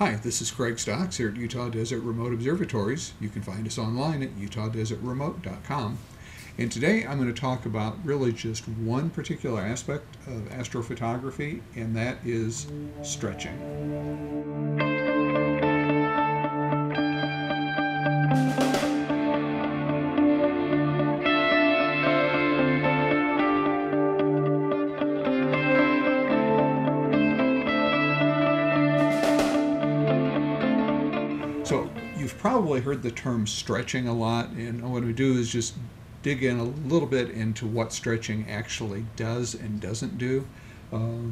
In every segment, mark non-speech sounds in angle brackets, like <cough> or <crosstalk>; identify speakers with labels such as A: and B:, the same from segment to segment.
A: Hi, this is Craig Stocks here at Utah Desert Remote Observatories. You can find us online at utahdesertremote.com. And today I'm going to talk about really just one particular aspect of astrophotography, and that is stretching. Probably heard the term stretching a lot, and what we do is just dig in a little bit into what stretching actually does and doesn't do. Uh,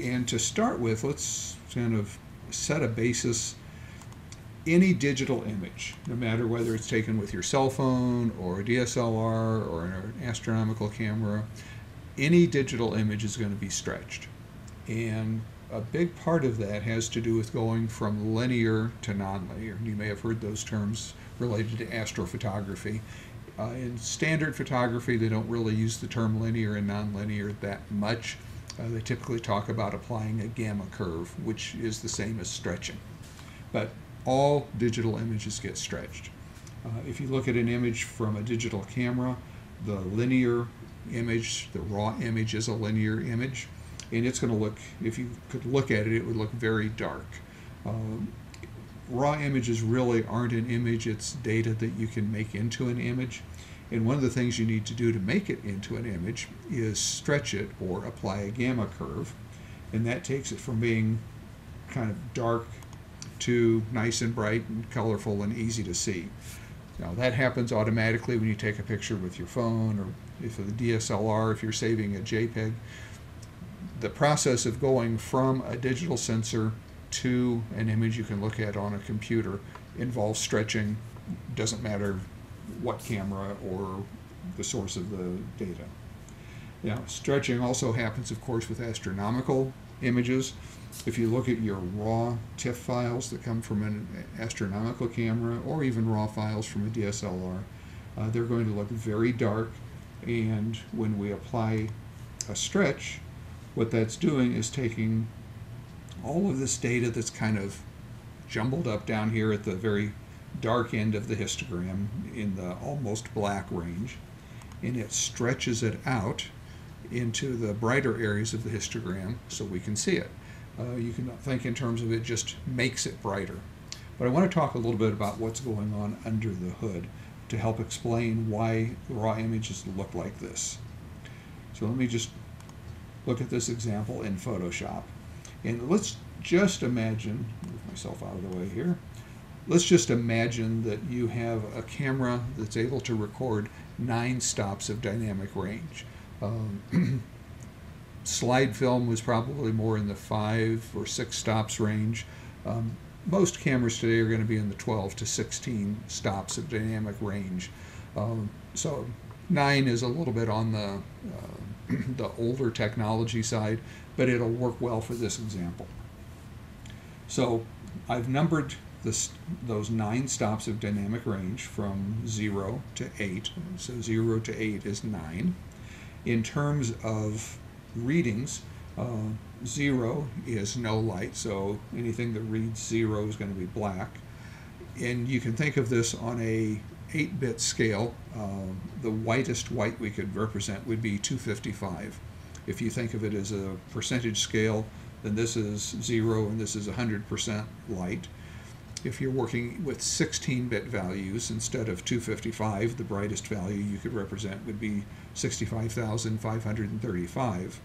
A: and to start with, let's kind of set a basis. Any digital image, no matter whether it's taken with your cell phone or a DSLR or an astronomical camera, any digital image is going to be stretched. And a big part of that has to do with going from linear to nonlinear. You may have heard those terms related to astrophotography. Uh, in standard photography, they don't really use the term linear and nonlinear that much. Uh, they typically talk about applying a gamma curve, which is the same as stretching. But all digital images get stretched. Uh, if you look at an image from a digital camera, the linear image, the raw image is a linear image and it's going to look, if you could look at it, it would look very dark. Um, raw images really aren't an image, it's data that you can make into an image. And one of the things you need to do to make it into an image is stretch it or apply a gamma curve. And that takes it from being kind of dark to nice and bright and colorful and easy to see. Now that happens automatically when you take a picture with your phone or if the DSLR, if you're saving a JPEG the process of going from a digital sensor to an image you can look at on a computer involves stretching. Doesn't matter what camera or the source of the data. Now, stretching also happens, of course, with astronomical images. If you look at your raw TIFF files that come from an astronomical camera or even raw files from a DSLR, uh, they're going to look very dark. And when we apply a stretch, what that's doing is taking all of this data that's kind of jumbled up down here at the very dark end of the histogram in the almost black range, and it stretches it out into the brighter areas of the histogram so we can see it. Uh, you can think in terms of it just makes it brighter. But I want to talk a little bit about what's going on under the hood to help explain why raw images look like this. So let me just look at this example in Photoshop. And let's just imagine, move myself out of the way here, let's just imagine that you have a camera that's able to record nine stops of dynamic range. Um, <clears throat> slide film was probably more in the five or six stops range. Um, most cameras today are going to be in the 12 to 16 stops of dynamic range. Um, so nine is a little bit on the uh, <clears throat> the older technology side, but it'll work well for this example. So I've numbered this, those nine stops of dynamic range from 0 to 8. So 0 to 8 is 9. In terms of readings, uh, 0 is no light, so anything that reads 0 is going to be black. And you can think of this on a 8-bit scale, uh, the whitest white we could represent would be 255. If you think of it as a percentage scale, then this is 0 and this is 100% light. If you're working with 16-bit values instead of 255, the brightest value you could represent would be 65,535.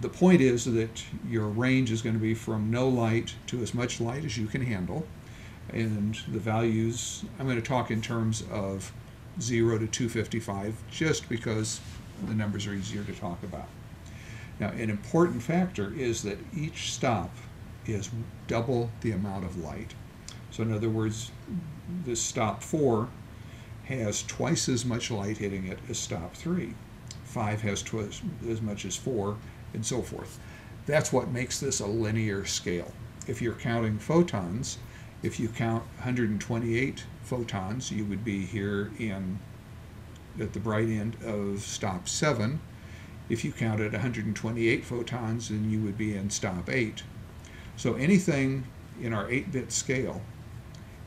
A: The point is that your range is going to be from no light to as much light as you can handle and the values, I'm going to talk in terms of 0 to 255 just because the numbers are easier to talk about. Now, an important factor is that each stop is double the amount of light. So in other words, this stop 4 has twice as much light hitting it as stop 3. 5 has twice as much as 4, and so forth. That's what makes this a linear scale. If you're counting photons, if you count 128 photons, you would be here in at the bright end of stop 7. If you counted 128 photons, then you would be in stop 8. So anything in our 8-bit scale,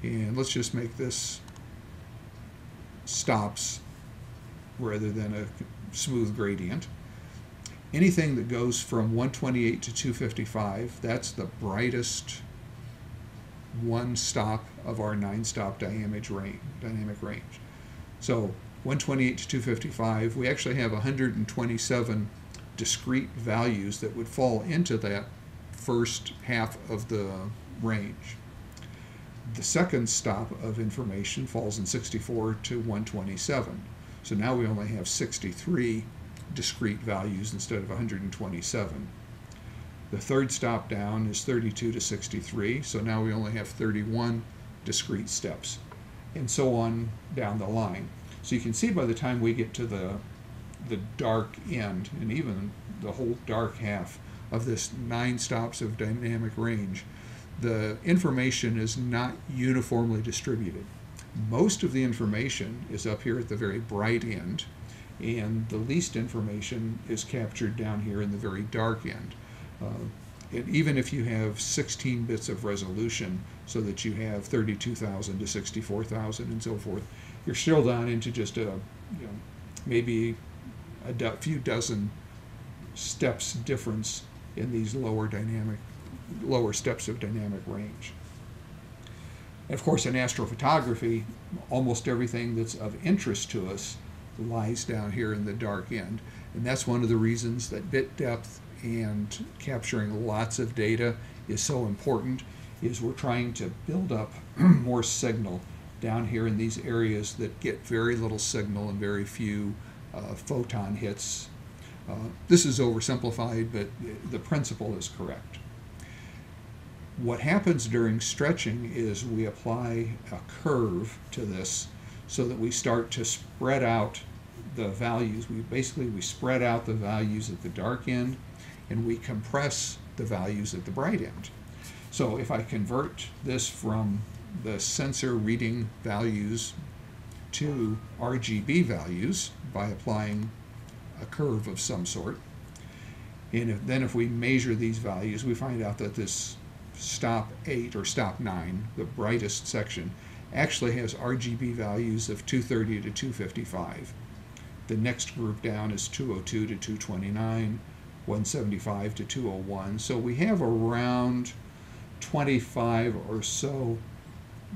A: and let's just make this stops rather than a smooth gradient. Anything that goes from 128 to 255, that's the brightest one stop of our nine stop dynamic range. Dynamic range. So 128 to 255, we actually have 127 discrete values that would fall into that first half of the range. The second stop of information falls in 64 to 127. So now we only have 63 discrete values instead of 127. The third stop down is 32 to 63, so now we only have 31 discrete steps, and so on down the line. So you can see by the time we get to the, the dark end, and even the whole dark half of this nine stops of dynamic range, the information is not uniformly distributed. Most of the information is up here at the very bright end, and the least information is captured down here in the very dark end. Uh, and even if you have 16 bits of resolution so that you have 32,000 to 64,000 and so forth, you're still down into just a, you know, maybe a do few dozen steps difference in these lower dynamic, lower steps of dynamic range. And of course, in astrophotography, almost everything that's of interest to us lies down here in the dark end. And that's one of the reasons that bit depth and capturing lots of data is so important is we're trying to build up <clears throat> more signal down here in these areas that get very little signal and very few uh, photon hits. Uh, this is oversimplified, but the principle is correct. What happens during stretching is we apply a curve to this so that we start to spread out the values. We basically we spread out the values at the dark end and we compress the values at the bright end. So if I convert this from the sensor reading values to RGB values by applying a curve of some sort, and if, then if we measure these values, we find out that this stop 8 or stop 9, the brightest section, actually has RGB values of 230 to 255. The next group down is 202 to 229, 175 to 201. So we have around 25 or so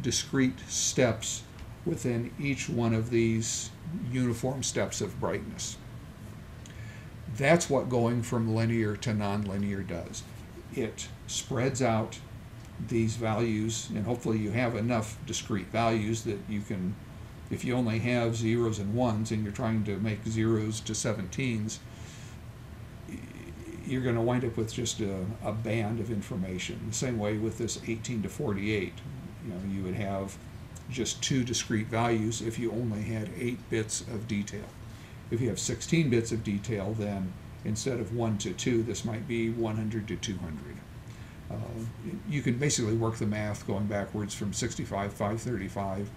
A: discrete steps within each one of these uniform steps of brightness. That's what going from linear to nonlinear does. It spreads out these values, and hopefully you have enough discrete values that you can, if you only have zeros and ones and you're trying to make zeros to 17s, you're going to wind up with just a, a, band of information. The same way with this 18 to 48, you know, you would have just two discrete values if you only had eight bits of detail. If you have 16 bits of detail, then instead of 1 to 2, this might be 100 to 200. Uh, you can basically work the math going backwards from 65, 535,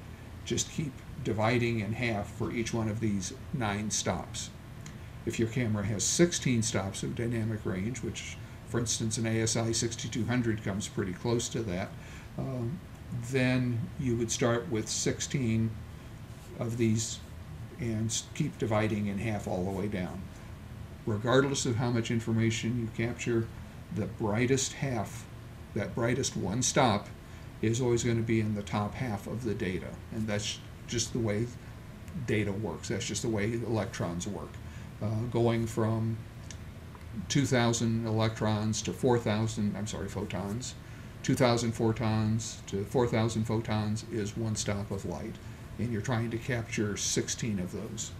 A: just keep dividing in half for each one of these nine stops. If your camera has 16 stops of dynamic range, which for instance an ASI 6200 comes pretty close to that, um, then you would start with 16 of these and keep dividing in half all the way down. Regardless of how much information you capture, the brightest half, that brightest one stop, is always going to be in the top half of the data. And that's just the way data works. That's just the way electrons work uh, going from 2,000 electrons to 4,000, I'm sorry, photons. 2,000 photons to 4,000 photons is one stop of light, and you're trying to capture 16 of those.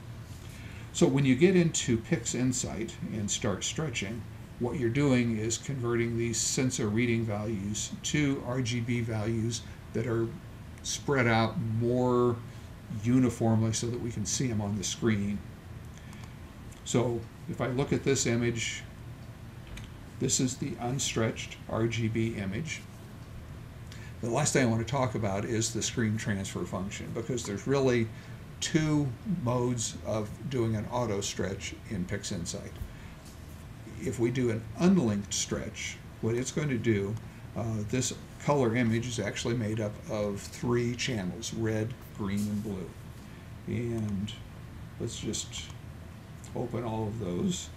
A: So when you get into PixInsight and start stretching, what you're doing is converting these sensor reading values to RGB values that are spread out more uniformly so that we can see them on the screen so if I look at this image, this is the unstretched RGB image. The last thing I want to talk about is the screen transfer function because there's really two modes of doing an auto stretch in PixInsight. If we do an unlinked stretch, what it's going to do, Uh, this color image is actually made up of three channels, red, green, and blue. And let's just open all of those.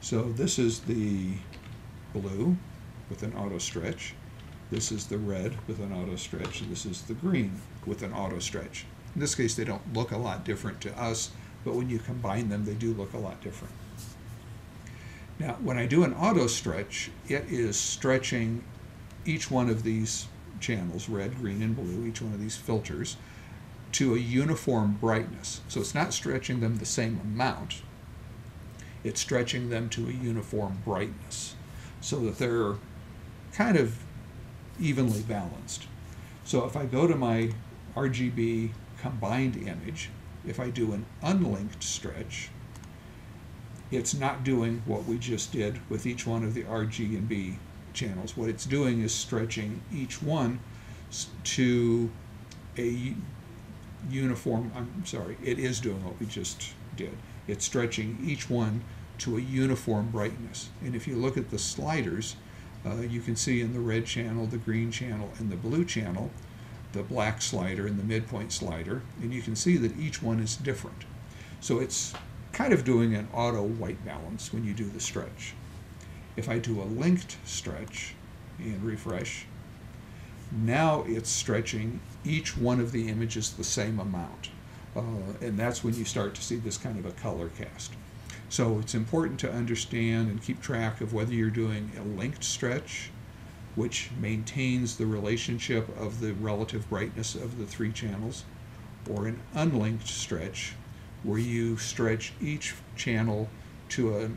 A: So this is the blue with an auto stretch. This is the red with an auto stretch. This is the green with an auto stretch. In this case, they don't look a lot different to us, but when you combine them, they do look a lot different. Now, when I do an auto stretch, it is stretching each one of these channels, red, green, and blue, each one of these filters, to a uniform brightness. So it's not stretching them the same amount, it's stretching them to a uniform brightness so that they're kind of evenly balanced. So if I go to my RGB combined image, if I do an unlinked stretch, it's not doing what we just did with each one of the RG and B channels. What it's doing is stretching each one to a uniform, I'm sorry, it is doing what we just did. It's stretching each one to a uniform brightness. And if you look at the sliders, uh, you can see in the red channel, the green channel, and the blue channel, the black slider and the midpoint slider, and you can see that each one is different. So it's kind of doing an auto white balance when you do the stretch. If I do a linked stretch and refresh, now it's stretching each one of the images the same amount. Uh, and that's when you start to see this kind of a color cast. So it's important to understand and keep track of whether you're doing a linked stretch, which maintains the relationship of the relative brightness of the three channels, or an unlinked stretch, where you stretch each channel to a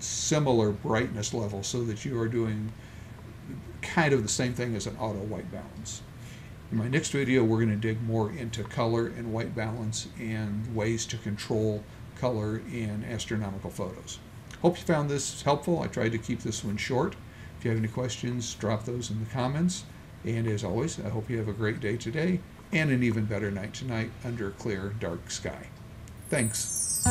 A: similar brightness level so that you are doing kind of the same thing as an auto white balance. In my next video, we're going to dig more into color and white balance and ways to control color in astronomical photos. Hope you found this helpful. I tried to keep this one short. If you have any questions, drop those in the comments. And as always, I hope you have a great day today and an even better night tonight under a clear, dark sky. Thanks.